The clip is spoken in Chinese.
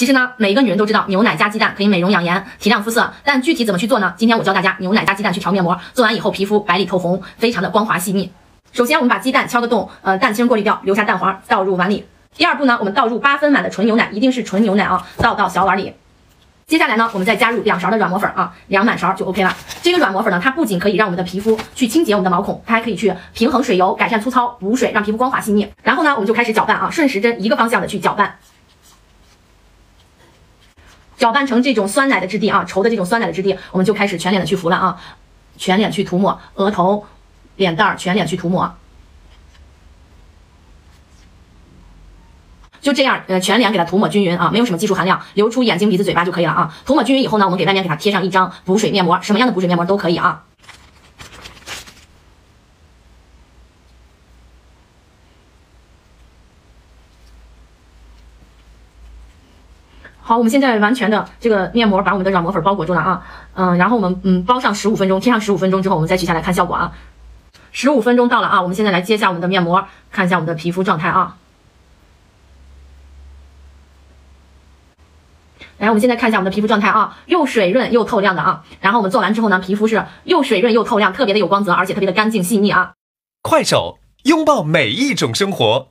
其实呢，每一个女人都知道牛奶加鸡蛋可以美容养颜、提亮肤色，但具体怎么去做呢？今天我教大家牛奶加鸡蛋去调面膜，做完以后皮肤白里透红，非常的光滑细腻。首先我们把鸡蛋敲个洞，呃，蛋清过滤掉，留下蛋黄，倒入碗里。第二步呢，我们倒入八分满的纯牛奶，一定是纯牛奶啊，倒到小碗里。接下来呢，我们再加入两勺的软膜粉啊，两满勺就 OK 了。这个软膜粉呢，它不仅可以让我们的皮肤去清洁我们的毛孔，它还可以去平衡水油，改善粗糙，补水，让皮肤光滑细腻。然后呢，我们就开始搅拌啊，顺时针一个方向的去搅拌，搅拌成这种酸奶的质地啊，稠的这种酸奶的质地，我们就开始全脸的去敷了啊，全脸去涂抹，额头、脸蛋儿全脸去涂抹。就这样，呃，全脸给它涂抹均匀啊，没有什么技术含量，留出眼睛、鼻子、嘴巴就可以了啊。涂抹均匀以后呢，我们给外面给它贴上一张补水面膜，什么样的补水面膜都可以啊。好，我们现在完全的这个面膜把我们的软膜粉包裹住了啊，嗯，然后我们嗯包上十五分钟，贴上十五分钟之后，我们再取下来看效果啊。十五分钟到了啊，我们现在来揭下我们的面膜，看一下我们的皮肤状态啊。来，我们现在看一下我们的皮肤状态啊，又水润又透亮的啊。然后我们做完之后呢，皮肤是又水润又透亮，特别的有光泽，而且特别的干净细腻啊。快手，拥抱每一种生活。